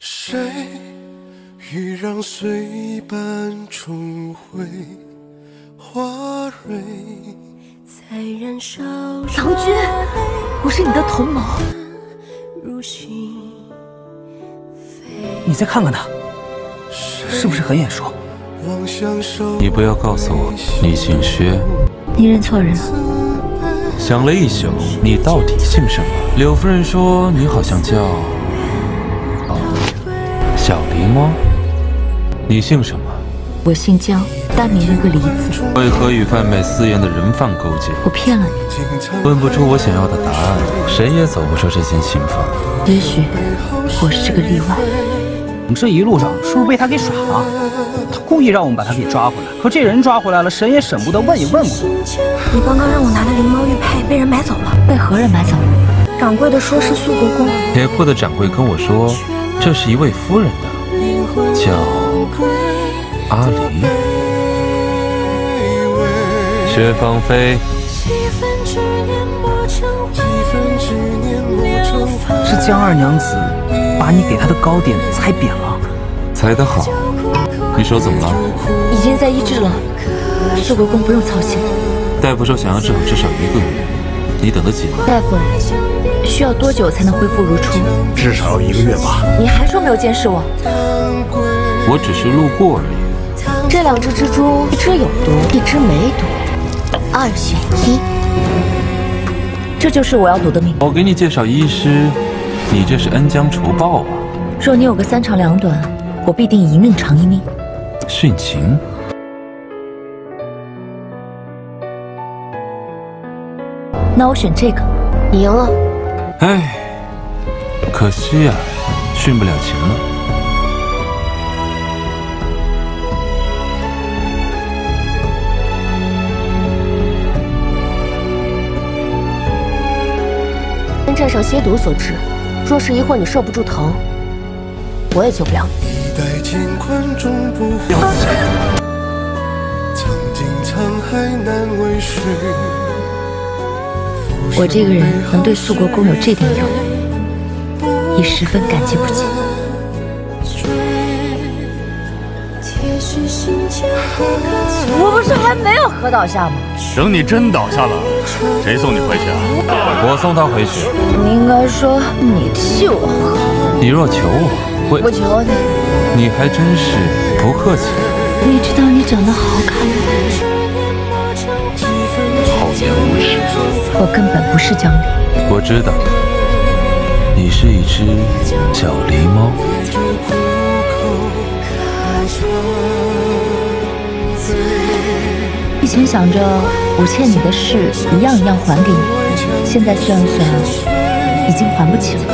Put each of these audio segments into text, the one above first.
谁欲让随伴重回花蕊？郎君，我是你的同谋。你再看看他，是不是很眼熟？你不要告诉我你姓薛，你认错人了。想了一宿，你到底姓什么？柳夫人说你好像叫小狸猫，你姓什么？我姓姜，大名一个梨字。为何与贩卖私盐的人贩勾结？我骗了你。问不出我想要的答案，谁也走不出这间新房。也许我是个例外。我们这一路上是不是被他给耍了？他故意让我们把他给抓回来，可这人抓回来了，审也审不得问也问不得。你刚刚让我拿的灵猫玉佩被人买走了，被何人买走了？掌柜的说是肃国公。铁铺的掌柜跟我说，这是一位夫人的，叫阿离。薛芳菲，是江二娘子把你给她的糕点踩扁了。踩得好，你手怎么了？已经在医治了，肃国公不用操心。大夫说想要治好至少一个月，你等得起吗？大夫，需要多久才能恢复如初？至少要一个月吧。你还说没有监视我？我只是路过而已。这两只蜘蛛，一只有毒，一只没毒，二选一。这就是我要赌的命。我给你介绍医师，你这是恩将仇报啊！若你有个三长两短，我必定一命偿一命。殉情？那我选这个。你赢了。哎，可惜呀，殉不了情了。蘸上蝎毒所致，若是一会儿你受不住疼，我也救不了你。我这个人能对素国公有这点用，已十分感激不尽。我不是还没有喝倒下吗？等你真倒下了，谁送你回去啊？我送他回去。你应该说你替我喝。你若求我，会。我求你。你还真是不客气。你知道你长得好看吗？我根本不是江离。我知道，你是一只小狸猫。以前想着我欠你的事一样一样还给你，现在算了算，已经还不起了。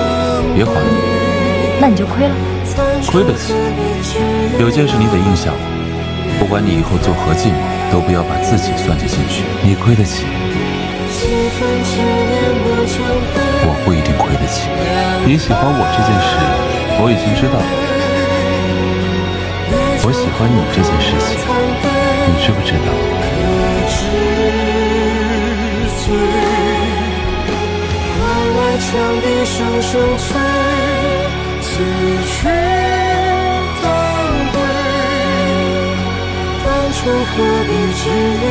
别还了，那你就亏了。亏得起。有件事你得应下我，不管你以后做何计谋，都不要把自己算计进去。你亏得起，我不一定亏得起。你喜欢我这件事，我已经知道了。我喜欢你这件事情，你知不知道？何必执迷